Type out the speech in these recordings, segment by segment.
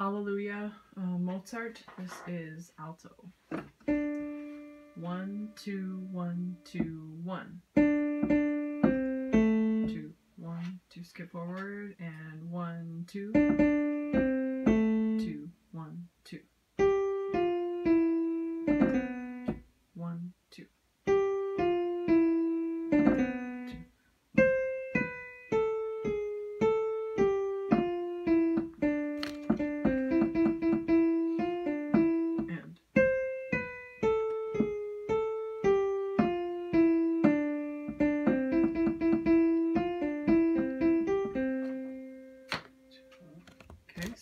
Alleluia, uh, Mozart. This is alto. One, two, one, two, one. Two, one, two, skip forward, and one, two,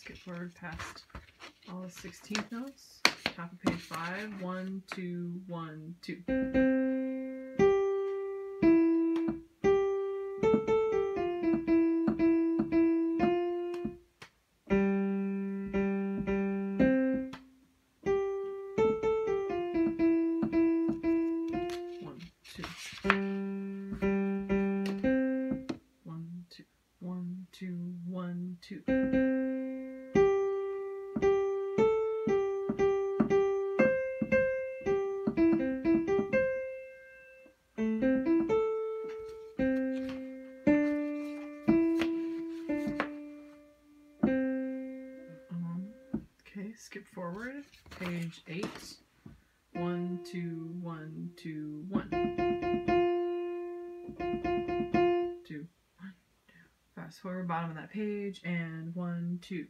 skip forward past all the 16th notes. Top of page five. One, two, one, two. One, two. One, two, one, two, one, two. Skip forward. Page eight. One, two, one, two, one. Two, one, two. Fast forward, bottom of that page, and one, two.